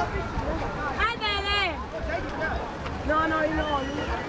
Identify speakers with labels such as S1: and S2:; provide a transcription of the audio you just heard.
S1: Vai bene! No, no, io no.